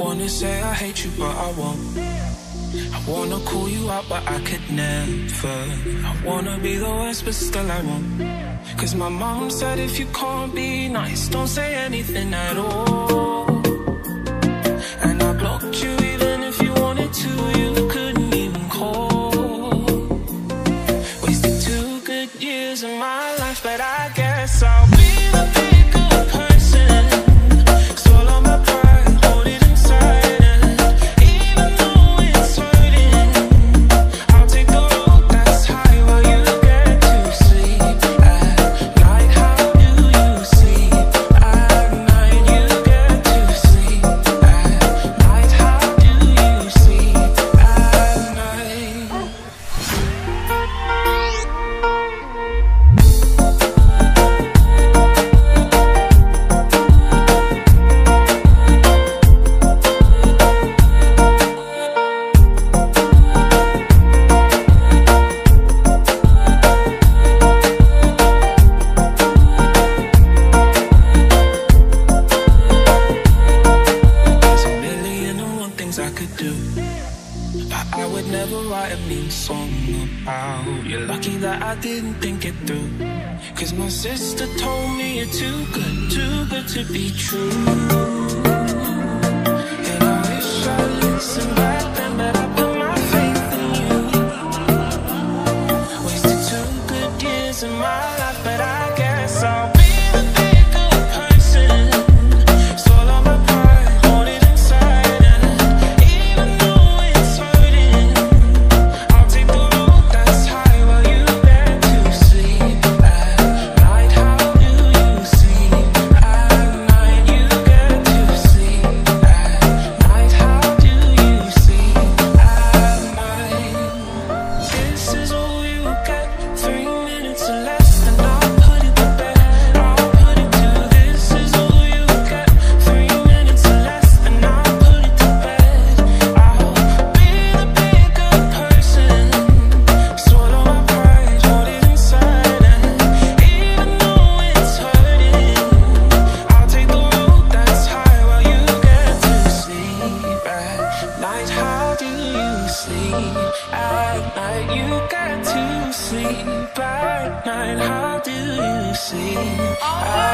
Wanna say I hate you, but I won't. I wanna call you out, but I could never. I wanna be the worst, but still I won't. Cause my mom said if you can't be nice, don't say anything at all. And I blocked you do. I, would never write a mean song about you. Lucky that I didn't think it through. Cause my sister told me you're too good, too good to be true. And I wish I listened back then, but I put my faith in you. Wasted two good years of my life, but I How do you sleep at night? You got to sleep at night. How do you sleep?